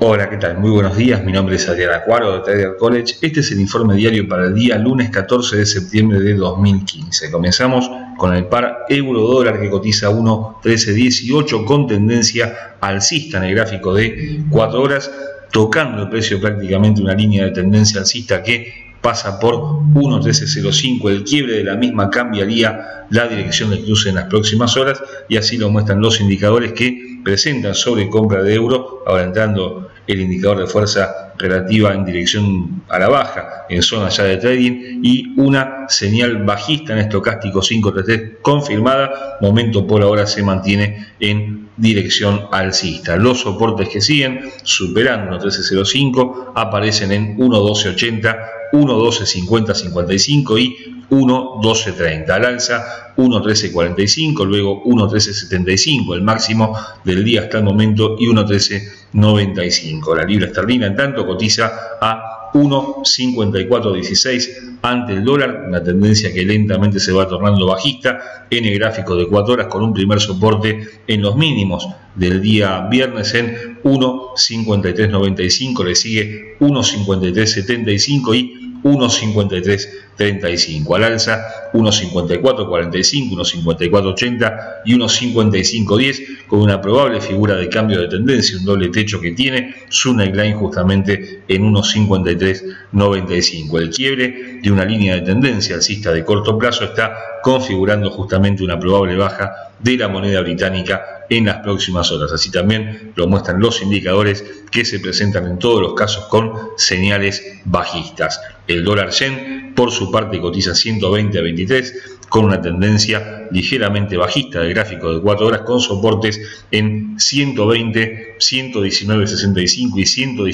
Hola, ¿qué tal? Muy buenos días. Mi nombre es Adriana Cuaro de Trader College. Este es el informe diario para el día lunes 14 de septiembre de 2015. Comenzamos con el par euro-dólar que cotiza 1.1318 con tendencia alcista en el gráfico de 4 horas, tocando el precio prácticamente una línea de tendencia alcista que pasa por 1.1305. El quiebre de la misma cambiaría la dirección de cruce en las próximas horas y así lo muestran los indicadores que presentan sobre compra de euro, ahora entrando el indicador de fuerza relativa en dirección a la baja en zona ya de trading y una señal bajista en estocástico 533 confirmada, momento por ahora se mantiene en dirección alcista. Los soportes que siguen superando 1.1305 aparecen en 1.1280 1.12.50-55 y 1.12.30. Al alza 1.13.45, luego 1.13.75, el máximo del día hasta el momento, y 1.13.95. La libra esterlina, en tanto, cotiza a 1.5416 ante el dólar, una tendencia que lentamente se va tornando bajista en el gráfico de 4 horas con un primer soporte en los mínimos del día viernes en 1.5395, le sigue 1.5375 y 1.5335 al alza, 1.5445, 1.5480 y 1.5510 con una probable figura de cambio de tendencia, un doble techo que tiene su neckline justamente en 1.5395. El quiebre de una línea de tendencia alcista de corto plazo está configurando justamente una probable baja de la moneda británica en las próximas horas. Así también lo muestran los indicadores que se presentan en todos los casos con señales bajistas. El dólar yen, por su parte, cotiza 120 a 23 con una tendencia ligeramente bajista del gráfico de 4 horas con soportes en 120, 119.65 y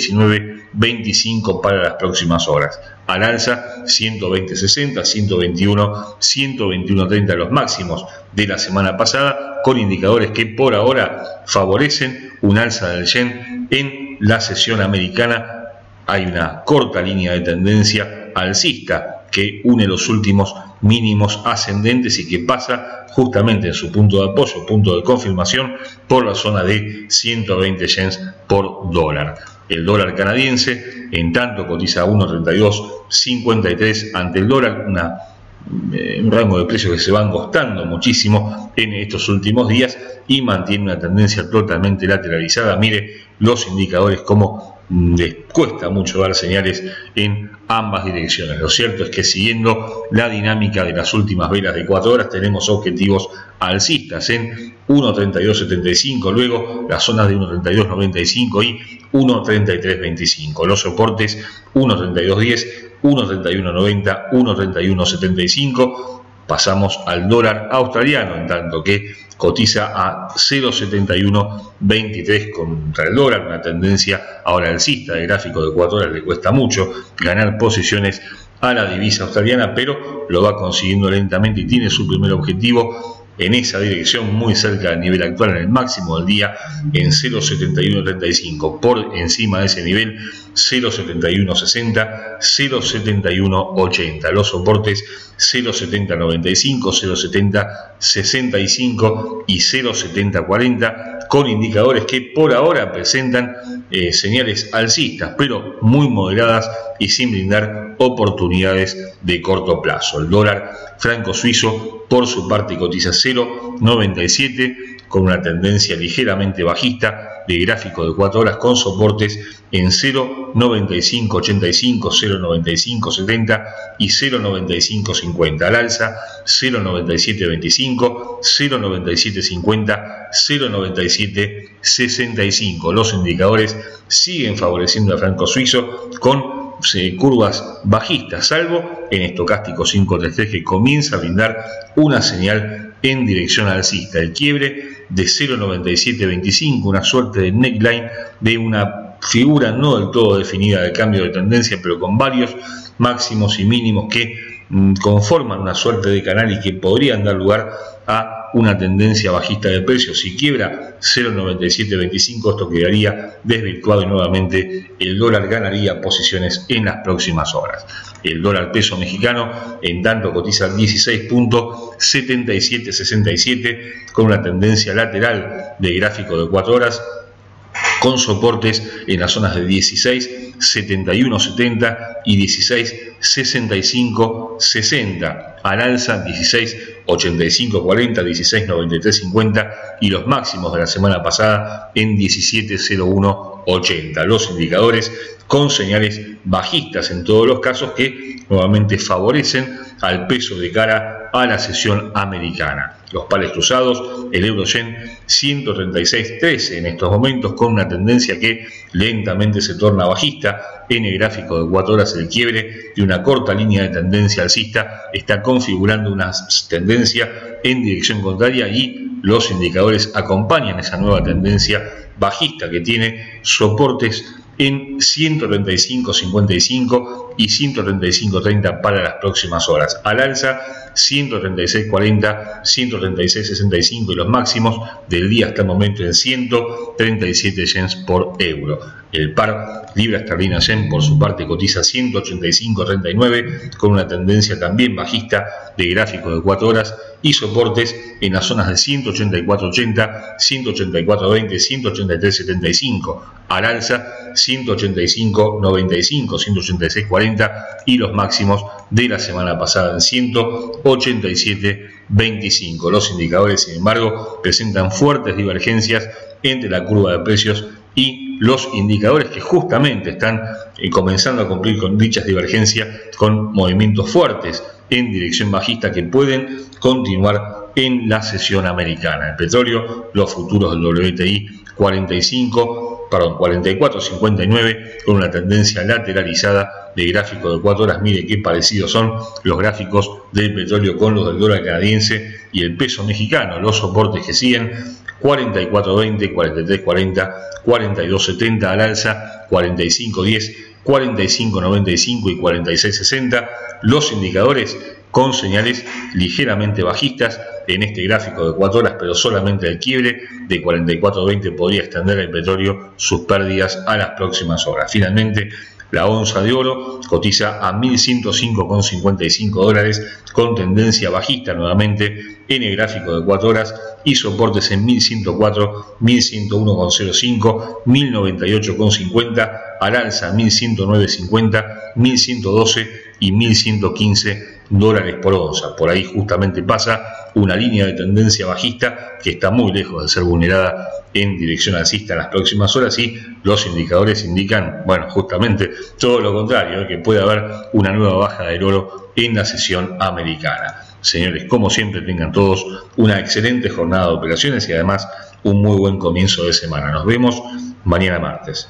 119.25 para las próximas horas. Al alza 120.60, 121, 121.30 los máximos de la semana pasada con indicadores que por ahora favorecen un alza del yen en la sesión americana. Hay una corta línea de tendencia alcista que une los últimos mínimos ascendentes y que pasa justamente en su punto de apoyo, punto de confirmación, por la zona de 120 yens por dólar. El dólar canadiense, en tanto, cotiza 1.3253 ante el dólar, eh, un rango de precios que se van costando muchísimo en estos últimos días y mantiene una tendencia totalmente lateralizada. Mire los indicadores como les cuesta mucho dar señales en ambas direcciones. Lo cierto es que siguiendo la dinámica de las últimas velas de 4 horas tenemos objetivos alcistas en 1.3275, luego las zonas de 1.3295 y 1.3325. Los soportes 1.3210, 1.3190, 1.3175 Pasamos al dólar australiano, en tanto que cotiza a 0,7123 contra el dólar, una tendencia ahora alcista, el gráfico de 4 horas le cuesta mucho ganar posiciones a la divisa australiana, pero lo va consiguiendo lentamente y tiene su primer objetivo en esa dirección, muy cerca del nivel actual, en el máximo del día, en 0,7135. Por encima de ese nivel, 0,7160, 0,7180. Los soportes 0,7095, 0,7065 y 0,7040, con indicadores que por ahora presentan eh, señales alcistas, pero muy moderadas y sin brindar oportunidades de corto plazo. El dólar franco suizo, por su parte, cotiza 0,97 con una tendencia ligeramente bajista de gráfico de 4 horas con soportes en 0.9585, 0.9570 y 0.9550. Al alza 0.9725, 0.9750, 0.9765. Los indicadores siguen favoreciendo al franco suizo con curvas bajistas, salvo en estocástico 533 que comienza a brindar una señal en dirección alcista. El quiebre de 0,9725, una suerte de neckline de una figura no del todo definida de cambio de tendencia, pero con varios máximos y mínimos que mm, conforman una suerte de canal y que podrían dar lugar a una tendencia bajista de precios. Si quiebra 0,9725, esto quedaría desvirtuado y nuevamente el dólar ganaría posiciones en las próximas horas. El dólar peso mexicano, en tanto, cotiza 16.7767 con una tendencia lateral de gráfico de 4 horas con soportes en las zonas de 16, 71, 70 y 16, 65, 60. Al alza 16, 85, 40, 16, 93, 50 y los máximos de la semana pasada en 17, 01, 80. Los indicadores con señales bajistas en todos los casos que nuevamente favorecen al peso de cara a la sesión americana. Los pares cruzados, el euro yen 136.13 en estos momentos con una tendencia que lentamente se torna bajista. En el gráfico de 4 horas el quiebre de una corta línea de tendencia alcista está configurando una tendencia en dirección contraria y los indicadores acompañan esa nueva tendencia bajista que tiene soportes en 135.55 y 135.30 para las próximas horas. Al alza 136.40, 136.65 y los máximos del día hasta el momento en 137 yens por euro. El par libra esterlina yen por su parte cotiza 185.39 con una tendencia también bajista de gráfico de 4 horas y soportes en las zonas de 184.80, 184.20, 183.75. Al alza 185.95, 186.40 y los máximos de la semana pasada en 187.25. Los indicadores, sin embargo, presentan fuertes divergencias entre la curva de precios y los indicadores que justamente están eh, comenzando a cumplir con dichas divergencias con movimientos fuertes en dirección bajista que pueden continuar en la sesión americana. El petróleo, los futuros del WTI 45, perdón, 44.59 con una tendencia lateralizada de gráfico de 4 horas. Mire qué parecidos son los gráficos del petróleo con los del dólar canadiense y el peso mexicano. Los soportes que siguen 44.20, 43.40, 42.70 al alza, 45.10, 45.95 y 46.60. Los indicadores con señales ligeramente bajistas en este gráfico de 4 horas, pero solamente el quiebre de 44.20 podría extender el petróleo sus pérdidas a las próximas horas. Finalmente, la onza de oro cotiza a 1.105,55 dólares con tendencia bajista nuevamente en el gráfico de 4 horas y soportes en 1104, 1101,05, 1098,50, al alza 1109,50, 1112 y 1115 dólares por onza. Por ahí justamente pasa una línea de tendencia bajista que está muy lejos de ser vulnerada en dirección alcista en las próximas horas y los indicadores indican, bueno, justamente todo lo contrario, que puede haber una nueva baja del oro en la sesión americana. Señores, como siempre, tengan todos una excelente jornada de operaciones y además un muy buen comienzo de semana. Nos vemos mañana martes.